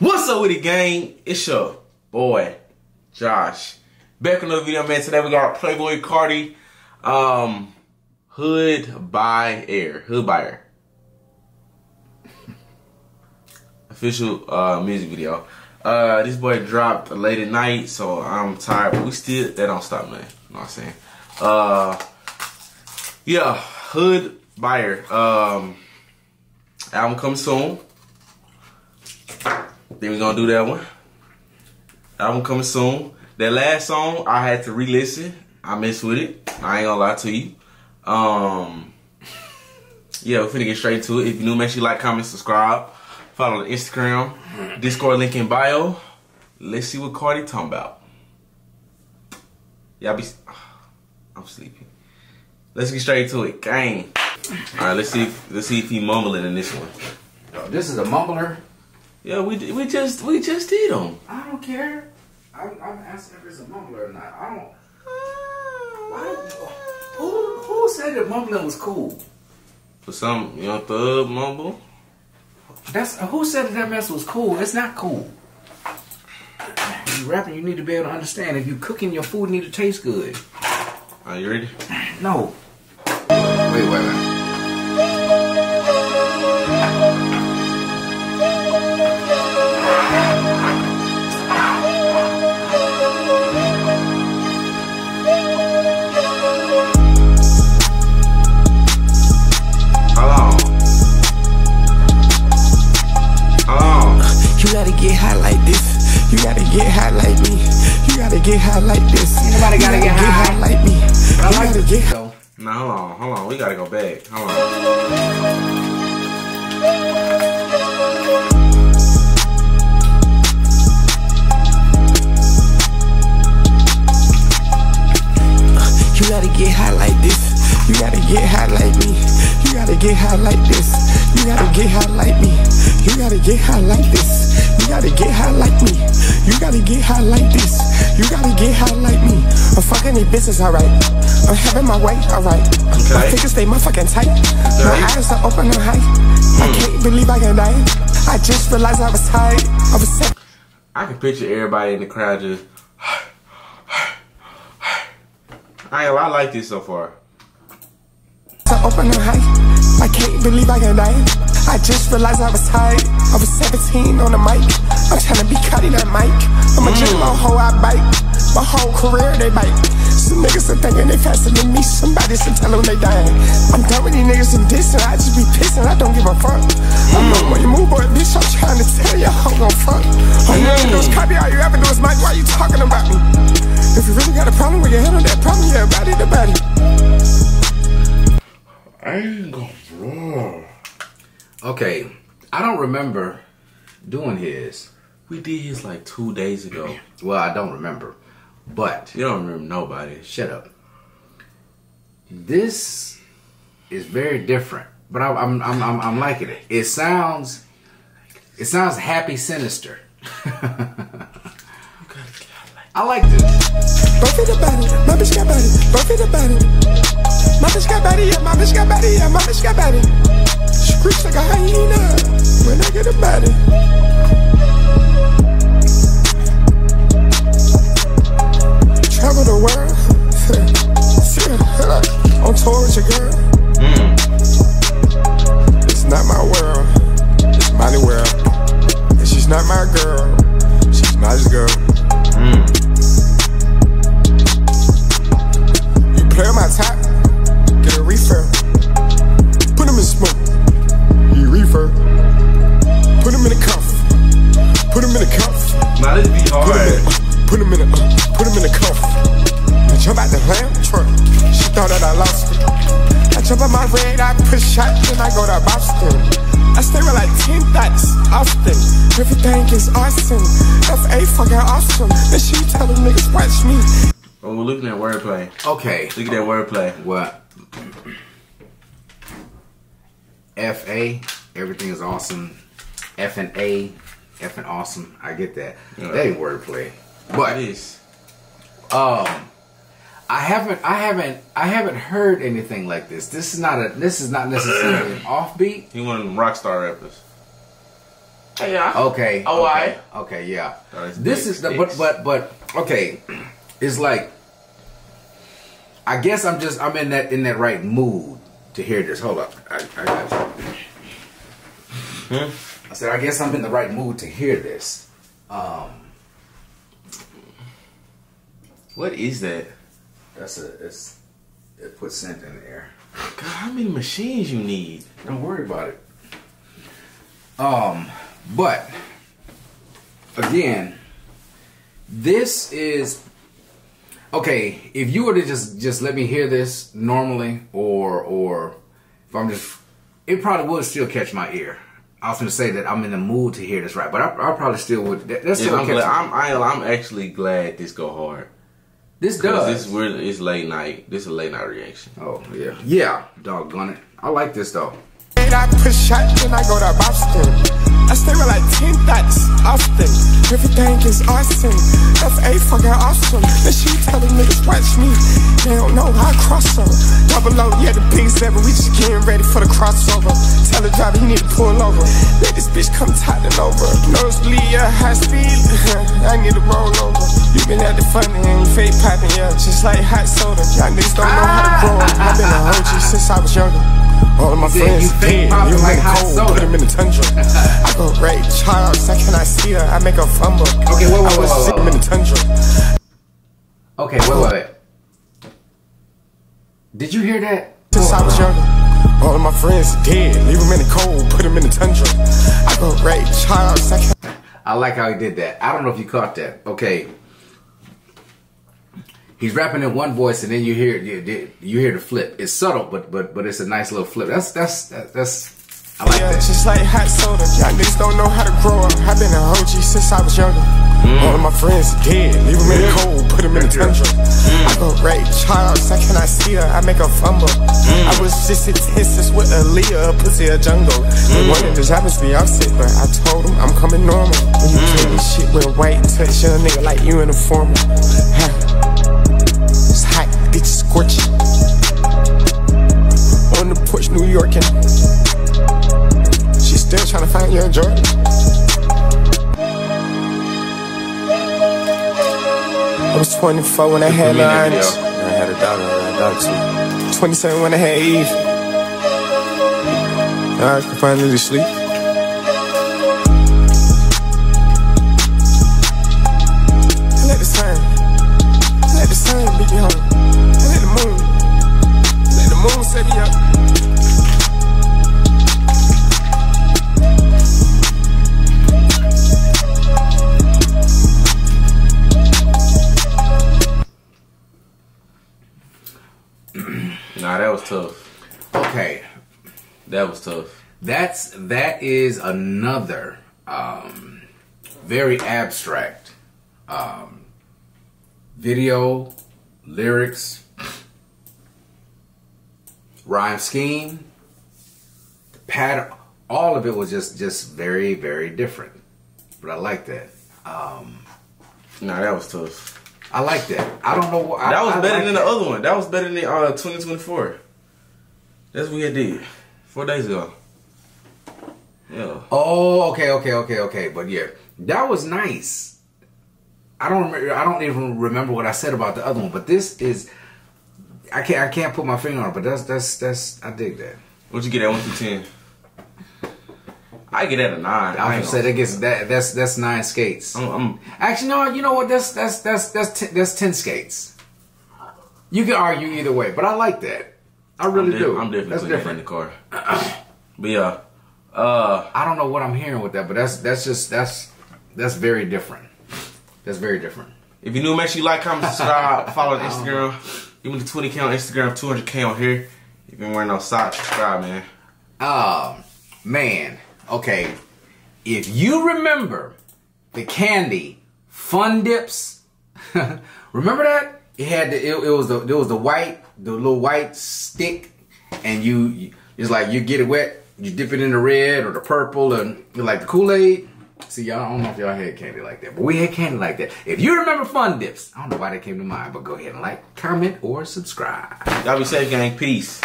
What's up with the gang? It's your boy, Josh. Back in another video, man. Today we got Playboi Carti, um, Hood by Air. Hood by Air. Official uh, music video. Uh, this boy dropped late at night, so I'm tired, but we still, that don't stop, man. You know what I'm saying? Uh, yeah, Hood by Air. Um, album coming soon. Then we're gonna do that one. Album coming soon. That last song, I had to re-listen. I messed with it. I ain't gonna lie to you. Um, yeah, we're finna get straight to it. If you new, make sure you like, comment, subscribe. Follow the Instagram, Discord link in bio. Let's see what Carti talking about. Y'all be, I'm sleepy. Let's get straight to it, gang. All right, let's see. If, let's see if he mumbling in this one. Yo, this is a mumbler. Yeah, we we just we just did them. I don't care. I'm, I'm asking if it's a mumbler or not. I don't. Why, who who said that mumbling was cool? For some young thug mumble. That's who said that, that mess was cool. It's not cool. You rapping, you need to be able to understand. If you cooking, your food need to taste good. Are you ready? No. Wait, wait, wait. Though. No, hold on, hold on. We gotta go back. Hold on. You gotta get high like this. You gotta get high like me. You gotta get high like this. You gotta get high like me. You gotta get high like this. You gotta get high like me. You gotta get high like this. You gotta get high like me. I'm fucking these bitches, alright. I'm having my way, alright. My Okay. fingers stay motherfucking tight. My eyes are open and high. I hmm. can't believe I can die. I just realized I was tired. I was seven. I can picture everybody in the crowd just. I, I like this so far. to open her high. I can't believe I got die. I just realized I was tired. I was 17 on the mic. I'm trying to be cutting that mic. I'm a mm. my whole I bite. My whole career they bite. Some niggas are thinking they faster than me. Somebody should tell them they dying. I'm done with these niggas and dissing. I just be pissing. I don't give a fuck. I know when you move, boy, bitch. I'm trying to tell you, I'm gon' fuck. All you ever do is copy. All you ever do is mic. Why you talking about me? If you really got a problem, with your head on that problem. Yeah, body to body. I ain't gonna. Okay, I don't remember doing his. We did his like two days ago. Well, I don't remember. But You don't remember nobody. shut up. This is very different, but I, I'm, I'm I'm I'm liking it. It sounds it sounds happy sinister. I like this. Buffy the body, my bitch got body. Buffy the body. My bitch got body, yeah, my bitch got body, yeah, my bitch got body. Screech like a hyena jump out the lamb truck, she thought that I lost it. I jump out my red, I push shot, then I go to Boston. I stay with like 10 thoughts, often. Everything is awesome. F.A. fucking awesome. Then she tell them niggas watch me. Oh, we're looking at wordplay. Okay. Look at that wordplay. What? F A, everything is awesome. F and A, F and awesome. I get that. Yeah. That ain't wordplay. What But is? um, I haven't, I haven't, I haven't heard anything like this. This is not a, this is not necessarily an offbeat. He one of them rock star rappers. Yeah. Okay. Oh, okay, I. okay, yeah. Oh, this big is the but but but okay. It's like I guess I'm just I'm in that in that right mood to hear this. Hold up. I, I got you. Hmm? I said I guess I'm in the right mood to hear this. Um What is that? That's a it's it puts scent in the air. God, how many machines you need? Don't worry about it. Um, but again, this is okay. If you were to just just let me hear this normally, or or if I'm just, it probably would still catch my ear. I was going to say that I'm in the mood to hear this right, but I, I probably still would. That, that's Yeah, still I'm, catch glad, I'm, I, I'm actually glad this go hard. This Cause does. this really it's late night. This is a late night reaction. oh yeah, yeah, doggone it. I like this though. I push shot, then I go to Boston. I stay with like 10 thoughts often. Everything is awesome. F.A. fucking awesome. Then she telling niggas watch me. They don't know how I cross them. Double O, yeah, the big seven. We just getting ready for the crossover. Tell the driver he need to pull over. Let this bitch come tighten over. Nosebleed, yeah, high speed. I need to roll over. You been at the fun and you fake popping, yeah, just like hot soda. Y'all niggas don't know how to grow up. I've been a OG since I was younger. All of my said friends you dead. popping You like hot cold, soda. put 'em in the tundra. I go Ray Charles, I cannot see her. I make her fumble. Okay, wait, wait, wait, wait, sitting in the tundra. Okay, wait, wait, wait. Did you hear that? Since I was younger, all of my friends dead. Leave them in the cold, put them in the tundra. I go Ray Charles, I I like how he did that. I don't know if you caught that. Okay. He's rapping in one voice, and then you hear you, you hear the flip. It's subtle, but but but it's a nice little flip. That's that's that's. I like yeah, that. just like hot soda. Y'all niggas don't know how to grow up. I've been a OG since I was younger. Mm. All of my friends dead. Leave them in the cold, put them in the tundra. Mm. I go Ray Charles, I cannot see her. I make her fumble. Mm. I was just intense with Aaliyah, her pussy a jungle. They wanted this happens to be offset, but I told them I'm coming normal. When you play this shit with a white touch, a nigga like you in a formal. Bitch scorching. On the porch, New York, and she's still trying to find your Jordan. I was 24 when I had in that I had a daughter, I had a daughter too. 27 when I had Eve. Now I can finally sleep. Was tough. Okay, That was tough. that's that is another um, very abstract um, video lyrics rhyme scheme the pattern all of it was just just very very different but i like that um Nah, that was tough. i like that i don't know what I- That was I better like than that. the other one. That was better than uh 2024. That's what we did four days ago. Yeah. Oh, okay, okay, okay, okay. But yeah, that was nice. I don't remember. I don't even remember what I said about the other one. But this is, I can't. I can't put my finger on it. But that's that's that's. I dig that. What'd you get at one through ten? I get at a nine. I was gonna say that gets that. That's that's nine skates. I'm, I'm Actually, no. You know what? That's that's that's that's ten, that's ten skates. You can argue either way, but I like that. I I'm, really do. I'm definitely that's putting different. that in the car. but yeah, uh, I don't know what I'm hearing with that, but that's that's just that's that's very different. That's very different. if you're new, make sure you like, comment, subscribe, follow the Instagram. Give me the 20k on Instagram, 200k on here. If you ain't wearing no socks, subscribe, man. Um, man, okay. If you remember the candy Fun Dips, remember that? It had the, it, it was the it was the white the little white stick, and you, you it's like you get it wet, you dip it in the red or the purple, and you like the Kool Aid. See, y'all I don't know if y'all had candy like that, but we had candy like that. If you remember Fun Dips, I don't know why that came to mind, but go ahead and like, comment, or subscribe. Y'all be safe, gang. Peace.